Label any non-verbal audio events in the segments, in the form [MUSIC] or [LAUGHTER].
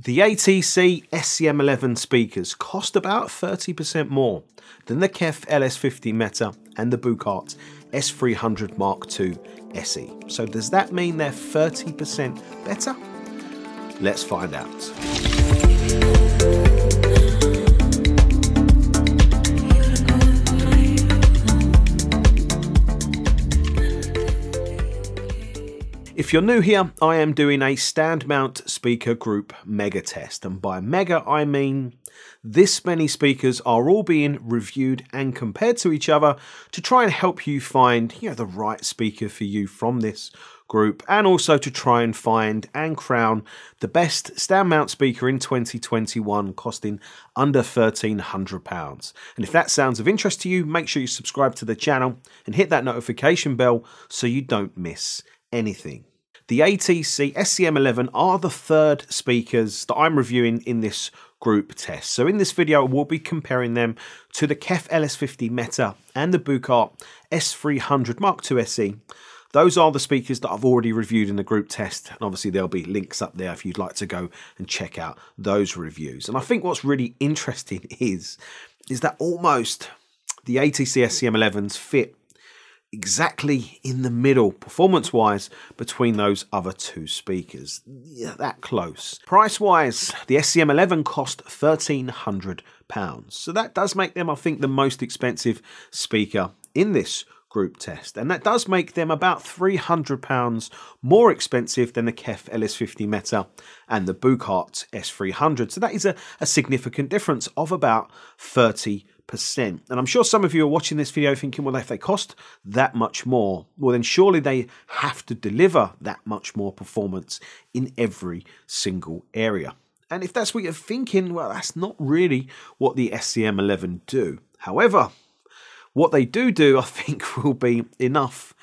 The ATC SCM11 speakers cost about 30% more than the KEF LS50 Meta and the Buchardt S300 Mark II SE. So does that mean they're 30% better? Let's find out. If you're new here, I am doing a stand mount speaker group mega test. And by mega, I mean this many speakers are all being reviewed and compared to each other to try and help you find you know, the right speaker for you from this group and also to try and find and crown the best stand mount speaker in 2021 costing under £1,300. And if that sounds of interest to you, make sure you subscribe to the channel and hit that notification bell so you don't miss anything. The ATC SCM11 are the third speakers that I'm reviewing in this group test. So in this video, we'll be comparing them to the KEF LS50 Meta and the Buchardt S300 Mark II SE. Those are the speakers that I've already reviewed in the group test, and obviously there'll be links up there if you'd like to go and check out those reviews. And I think what's really interesting [LAUGHS] is, is that almost the ATC SCM11s fit exactly in the middle, performance wise, between those other two speakers. Yeah, that close. Price wise, the SCM11 cost £1,300. So that does make them, I think, the most expensive speaker in this group test. And that does make them about £300 more expensive than the KEF LS50 Meta and the Buchardt S300. So that is a, a significant difference of about 30 percent And I'm sure some of you are watching this video thinking, well, if they cost that much more, well, then surely they have to deliver that much more performance in every single area. And if that's what you're thinking, well, that's not really what the SCM11 do. However, what they do do, I think, [LAUGHS] will be enough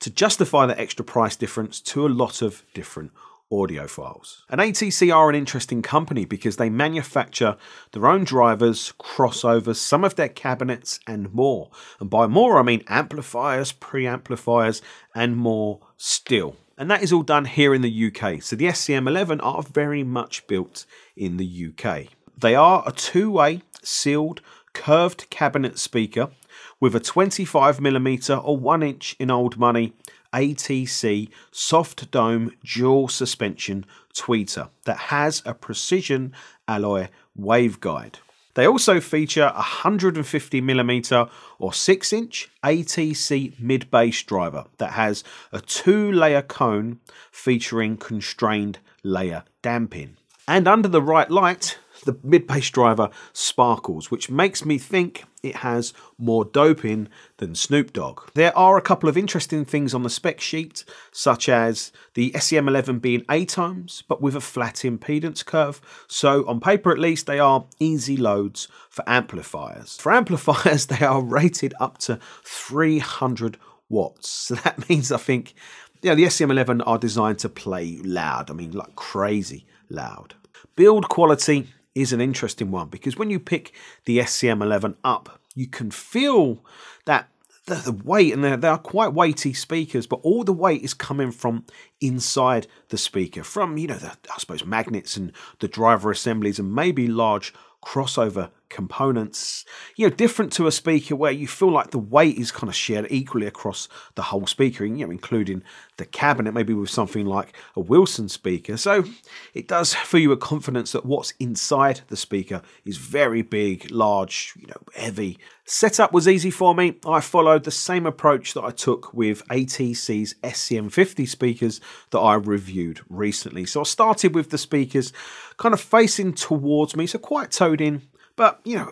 to justify the extra price difference to a lot of different audiophiles. And ATC are an interesting company because they manufacture their own drivers, crossovers, some of their cabinets, and more. And by more, I mean amplifiers, preamplifiers, and more still. And that is all done here in the UK. So the SCM11 are very much built in the UK. They are a two-way sealed curved cabinet speaker with a 25mm or 1 inch in old money ATC soft dome dual suspension tweeter that has a precision alloy waveguide. They also feature a 150mm or 6 inch ATC mid bass driver that has a two layer cone featuring constrained layer damping. And under the right light, the mid bass driver sparkles, which makes me think it has more doping than Snoop Dogg. There are a couple of interesting things on the spec sheet, such as the SCM11 being 8 ohms, but with a flat impedance curve. So on paper at least, they are easy loads for amplifiers. For amplifiers, [LAUGHS] they are rated up to 300 watts. So that [LAUGHS] means I think yeah, the SCM11 are designed to play loud. I mean, like crazy loud. Build quality is an interesting one because when you pick the SCM11 up, you can feel that the, weight, and they are quite weighty speakers, but all the weight is coming from inside the speaker, from, you know, the, I suppose magnets and the driver assemblies and maybe large crossover components, you know, different to a speaker where you feel like the weight is kind of shared equally across the whole speaker, you know, including the cabinet, maybe with something like a Wilson speaker. So it does fill you with confidence that what's inside the speaker is very big, large, you know, heavy. Setup was easy for me. I followed the same approach that I took with ATC's SCM50 speakers that I reviewed recently. So I started with the speakers kind of facing towards me, so quite towed in but you know,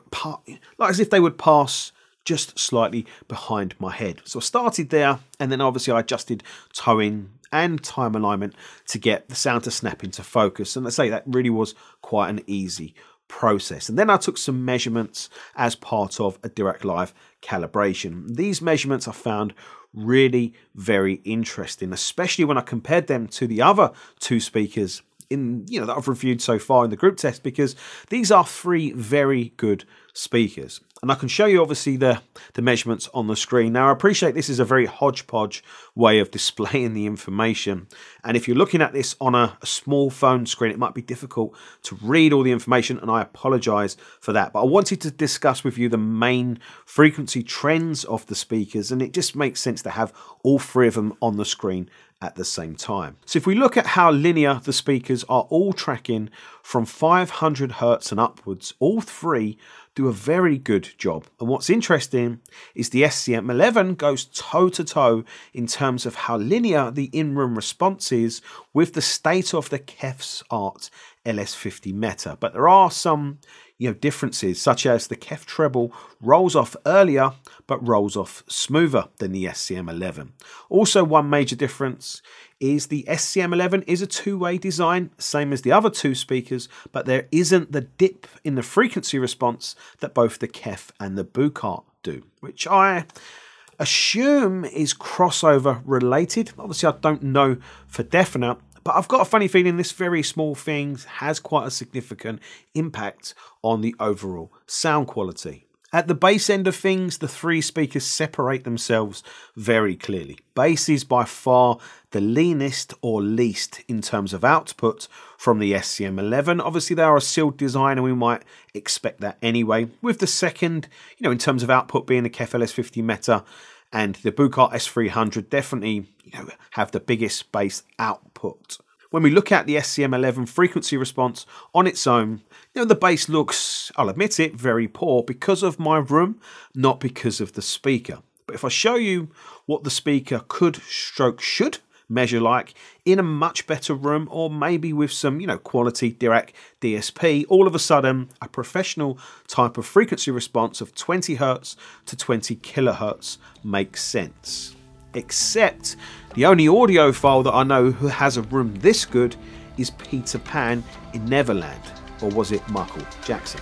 like as if they would pass just slightly behind my head. So I started there, and then obviously I adjusted towing and time alignment to get the sound to snap into focus. And I say that really was quite an easy process. And then I took some measurements as part of a Dirac Live calibration. These measurements I found really very interesting, especially when I compared them to the other two speakers in you know that I've reviewed so far in the group test because these are three very good speakers. And I can show you obviously the, the measurements on the screen. Now I appreciate this is a very hodgepodge way of [LAUGHS] displaying the information. And if you're looking at this on a, a small phone screen, it might be difficult to read all the information and I apologize for that. But I wanted to discuss with you the main frequency trends of the speakers and it just makes sense to have all three of them on the screen at the same time. So if we look at how linear the speakers are all tracking from 500 hertz and upwards, all three do a very good job. And what's interesting is the SCM11 goes toe to toe in terms of how linear the in-room response is with the state of the Kef's Art LS50 Meta. But there are some you know differences such as the Kef treble rolls off earlier but rolls off smoother than the SCM11. Also one major difference is the SCM11 is a two-way design same as the other two speakers but there isn't the dip in the frequency response that both the Kef and the Buchardt do which I assume is crossover related. Obviously I don't know for definite but I've got a funny feeling this very small thing has quite a significant impact on the overall sound quality. At the bass end of things, the three speakers separate themselves very clearly. Bass is by far the leanest or least in terms of output from the SCM11. Obviously, they are a sealed design and we might expect that anyway. With the second, you know, in terms of output being the KEF LS50 Meta and the Buchardt S300 definitely you know, have the biggest bass output. When we look at the SCM11 frequency response on its own, you know, the bass looks, I'll admit it, very poor because of my room, not because of the speaker. But if I show you what the speaker could stroke should measure like in a much better room or maybe with some, you know, quality Dirac DSP, all of a sudden a professional type of frequency response of 20 hertz to 20 kilohertz makes sense. Except the only audiophile that I know who has a room this good is Peter Pan in Neverland. Or was it Michael Jackson?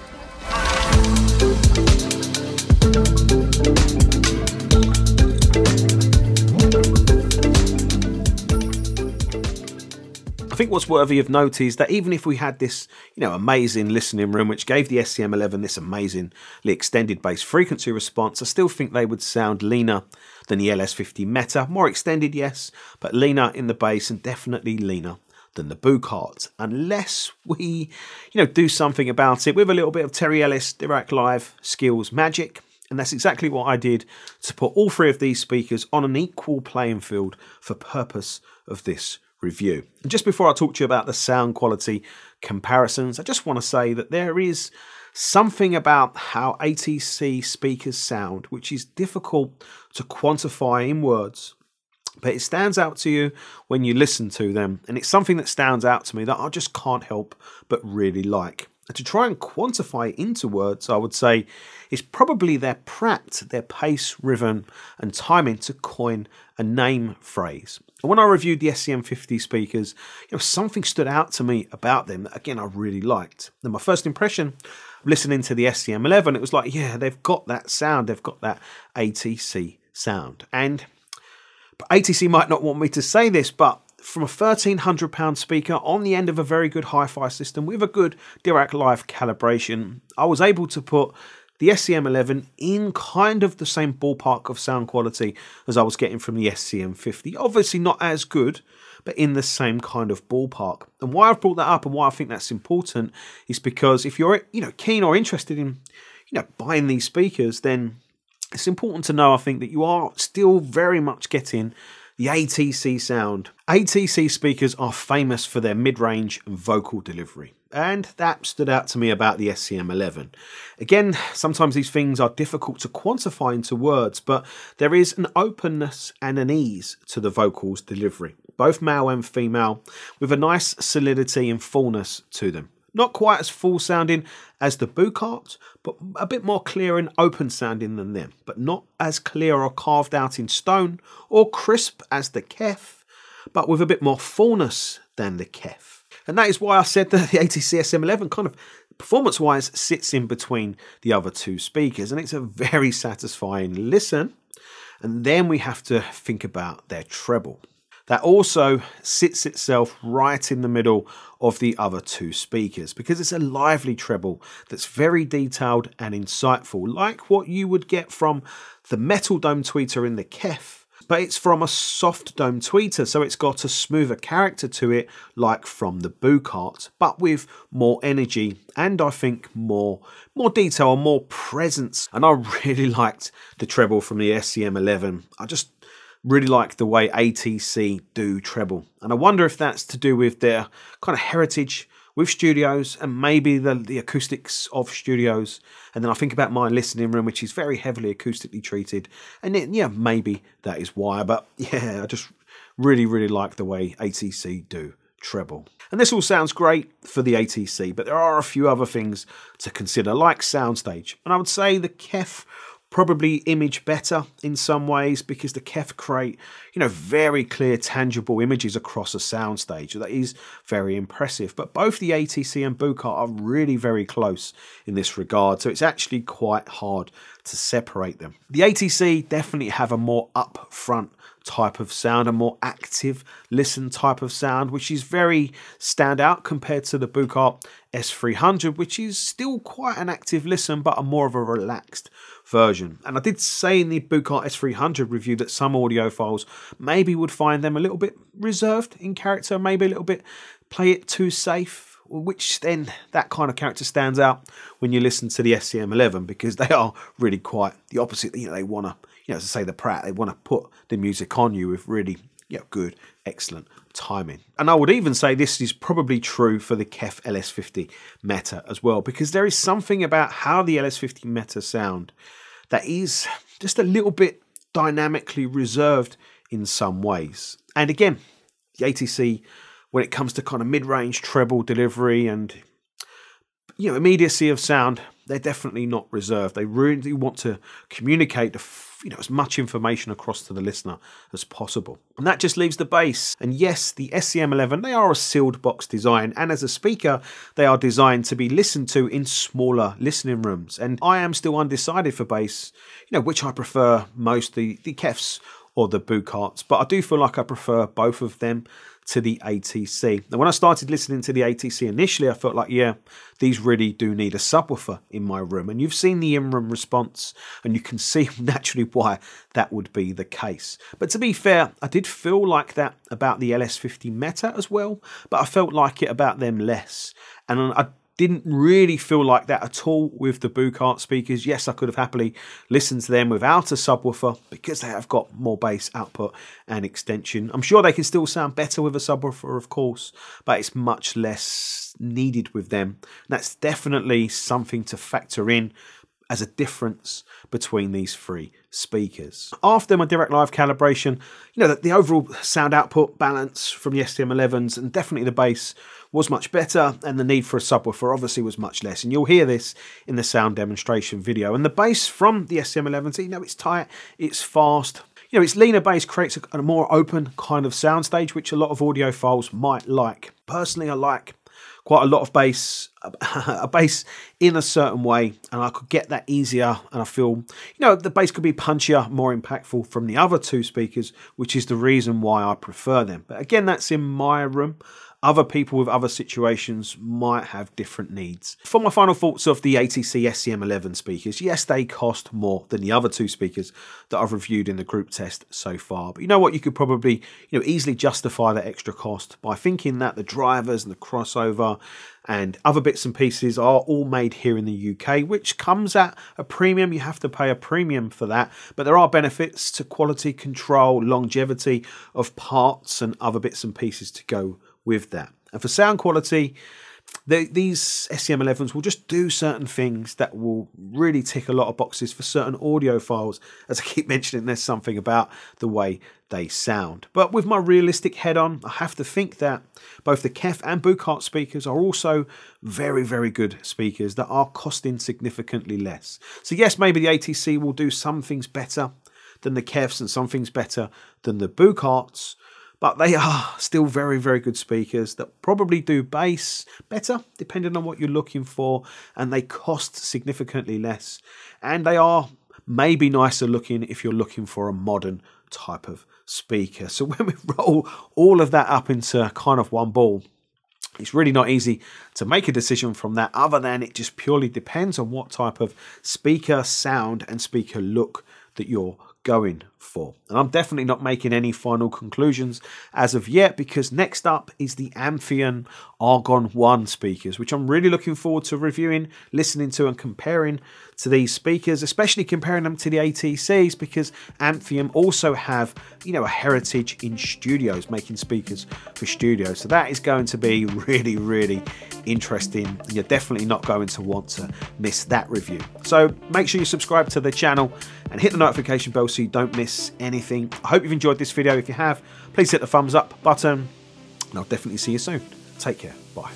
I think what's worthy of note is that even if we had this, you know, amazing listening room which gave the SCM11 this amazingly extended bass frequency response, I still think they would sound leaner than the LS50 Meta. More extended, yes, but leaner in the bass and definitely leaner than the Buchardt, unless we, you know, do something about it with a little bit of Terry Ellis Dirac Live skills magic. And that's exactly what I did to put all three of these speakers on an equal playing field for purpose of this review. And just before I talk to you about the sound quality comparisons, I just want to say that there is something about how ATC speakers sound which is difficult to quantify in words. But it stands out to you when you listen to them, and it's something that stands out to me that I just can't help but really like. To try and quantify into words, I would say is probably their prat, their pace, rhythm, and timing to coin a name phrase. And when I reviewed the SCM50 speakers, you know, something stood out to me about them that again I really liked. And my first impression listening to the SCM11, it was like, yeah, they've got that sound, they've got that ATC sound. And ATC might not want me to say this, but from a £1,300 speaker on the end of a very good hi-fi system with a good Dirac Live calibration, I was able to put the SCM11 in kind of the same ballpark of sound quality as I was getting from the SCM50. Obviously not as good, but in the same kind of ballpark. And why I've brought that up and why I think that's important is because if you're you know keen or interested in you know buying these speakers, then it's important to know I think that you are still very much getting the ATC sound. ATC speakers are famous for their mid-range and vocal delivery. And that stood out to me about the SCM11. Again, sometimes these things are difficult to quantify into words, but there is an openness and an ease to the vocals delivery, both male and female, with a nice solidity and fullness to them. Not quite as full sounding as the Buchardt, but a bit more clear and open sounding than them, but not as clear or carved out in stone or crisp as the KEF, but with a bit more fullness than the KEF. And that is why I said that [LAUGHS] the ATC SM11 kind of performance wise sits in between the other two speakers, and it's a very satisfying listen. And then we have to think about their treble. That also sits itself right in the middle of the other two speakers because it's a lively treble that's very detailed and insightful, like what you would get from the metal dome tweeter in the KEF but it's from a soft dome tweeter, so it's got a smoother character to it, like from the Buchardt, but with more energy and I think more more detail and more presence. And I [LAUGHS] really liked the treble from the SCM11. I just really like the way ATC do treble. And I wonder if that's to do with their kind of heritage with studios and maybe the, the acoustics of studios. And then I think about my listening room, which is very heavily acoustically treated. And it, yeah, maybe that is why. But [LAUGHS] yeah, I just really, really like the way ATC do treble. And this all sounds great for the ATC, but there are a few other things to consider, like soundstage. And I would say the KEF probably image better in some ways because the KEF create, you know, very clear, tangible images across a soundstage. That is very impressive. But both the ATC and Buchardt are really very close in this regard, so it's actually quite hard to separate them. The ATC definitely have a more upfront type of sound, a more active listen type of sound, which is very standout compared to the Buchardt S300, which is still quite an active listen, but a more of a relaxed version. And I did say in the Buchardt S300 review that some audiophiles maybe would find them a little bit reserved in character, maybe a little bit play it too safe, which then that kind of character stands out when you listen to the SCM11 because they are really quite the opposite. You know, they want to, you know, to say the Pratt, they want to put the music on you with really you know, good, excellent timing. And I would even say this is probably true for the KEF LS50 Meta as well, because there is something about how the LS50 Meta sound that is just a little bit dynamically reserved in some ways. And again, the ATC, when it comes to kind of mid-range treble delivery and you know immediacy of sound, they're definitely not reserved. They really want to communicate you know as much information across to the listener as possible. And that just leaves the bass. And yes, the SCM11 they are a sealed box design, and as a speaker, they are designed to be listened to in smaller listening rooms. And I am still undecided for bass, you know, which I prefer most, the the KEFs or the Buchardts, but I do feel like I prefer both of them to the ATC. And when I started listening to the ATC initially, I felt like, yeah, these really do need a subwoofer in my room. And you've seen the in-room response, and you can [LAUGHS] see naturally why that would be the case. But to be fair, I did feel like that about the LS50 Meta as well, but I felt like it about them less. And I didn't really feel like that at all with the Buchardt speakers. Yes, I could have happily listened to them without a subwoofer because they have got more bass output and extension. I'm sure they can still sound better with a subwoofer, of course, but it's much less needed with them. That's definitely something to factor in as a difference between these three speakers. After my Dirac Live calibration, you know, the, the overall sound output balance from the SCM11s and definitely the bass was much better and the need for a subwoofer obviously was much less. And you'll hear this in the sound demonstration video. And the bass from the SCM11, you know, it's tight, it's fast, you know, its leaner bass creates a, a, more open kind of soundstage, which a lot of audiophiles might like. Personally, I like quite a lot of bass, [LAUGHS] a bass in a certain way, and I could get that easier. And I feel, you know, the bass could be punchier, more impactful from the other two speakers, which is the reason why I prefer them. But again, that's in my room. Other people with other situations might have different needs. For my final thoughts of the ATC SCM11 speakers, yes, they cost more than the other two speakers that I've reviewed in the group test so far. But you know what? You could probably you know easily justify that extra cost by thinking that the drivers and the crossover and other bits and pieces are all made here in the UK, which comes at a premium. You have to pay a premium for that, but there are benefits to quality control, longevity of parts, and other bits and pieces to go with that. And for sound quality, the, these SCM11s will just do certain things that will really tick a lot of boxes for certain audiophiles. As I keep [LAUGHS] mentioning, there's something about the way they sound. But with my realistic head on, I have to think that both the KEF and Buchardt speakers are also very, very good speakers that are costing significantly less. So yes, maybe the ATC will do some things better than the KEFs and some things better than the Buchardts, but they are still very, very good speakers that probably do bass better, depending on what you're looking for, and they cost significantly less. And they are maybe nicer looking if you're looking for a modern type of speaker. So [LAUGHS] when we roll all of that up into kind of one ball, it's really not easy to make a decision from that other than it just purely depends on what type of speaker sound and speaker look that you're going for. And I'm definitely not making any final conclusions as of yet because next up is the Amphion Argon 1 speakers, which I'm really looking forward to reviewing, listening to, and comparing to these speakers, especially comparing them to the ATCs because Amphion also have, you know, a heritage in studios, making speakers for studios. So that is going to be [LAUGHS] really, really interesting. You're definitely not going to want to miss that review. So make sure you subscribe to the channel and hit the notification bell so you don't miss anything. I hope you've enjoyed this video. If you have, please hit the thumbs up button and I'll definitely see you soon. Take care. Bye.